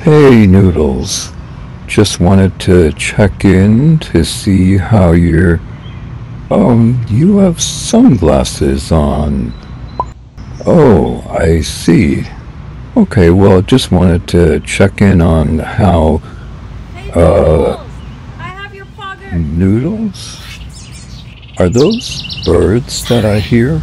Hey Noodles, just wanted to check in to see how you're um, you have sunglasses on. Oh, I see. Okay, well, just wanted to check in on how uh, Noodles! I have your fogger. noodles? Are those birds that I hear?